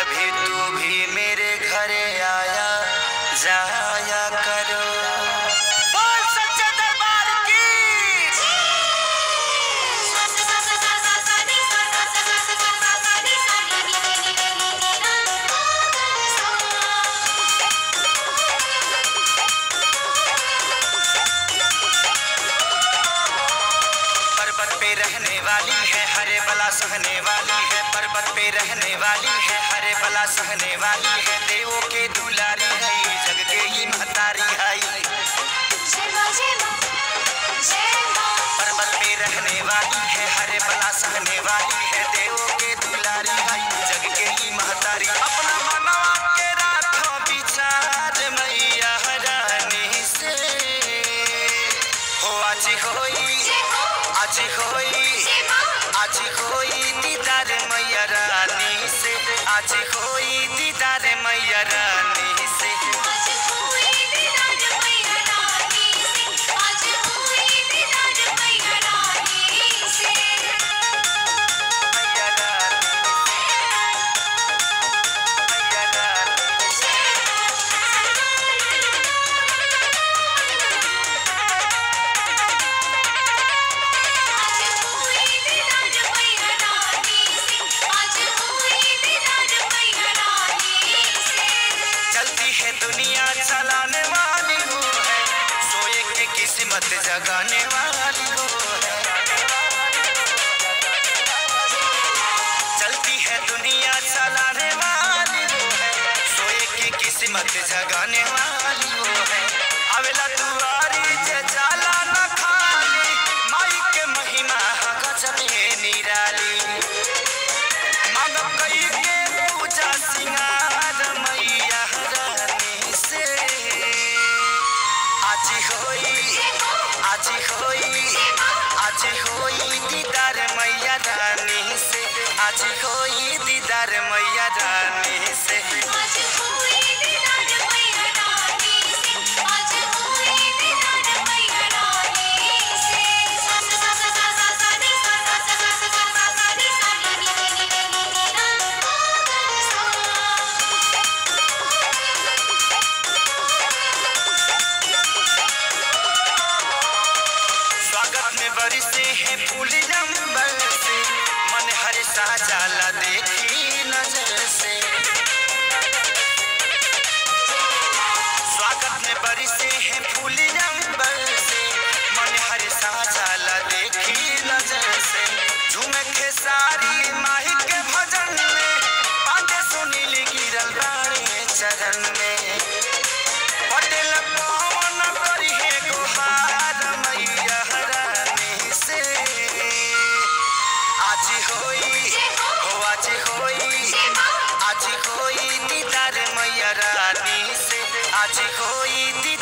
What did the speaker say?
कभी तू भी मेरे घरे आया, जाया करो। रहने वाली है, हरे भला सहने वाली है, पर्वत पे रहने वाली है। बला सहने वाली है, देवों के दुलारी है जग के ही महतारी है। पर्वत पे रहने वाली है, हरे बला सहने वाली है, देवों के दुलारी है जग के ही महतारी अपना मनवा के विचार मैया से। हो आज होई आज होई आज होई दीदार मैया रानी से। आज किस्मत जगाने वाली है। चलती है दुनिया चलाने वाली है। सोए की किस्मत जगाने वाली आज होई आज होई आज होई दीदार मैया रानी से आज होई दीदार मैया रानी से स्वागत में बरसे है फूल अंबर से। मन हर साजाला रानी से आज होई दीदार मैया रानी से